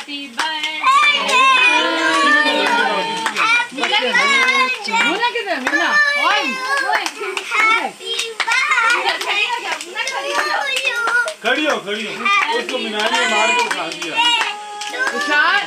Happy birthday Munna खड़ी हो खड़ी हो। उसको मीनार में मार के उठा दिया। इशार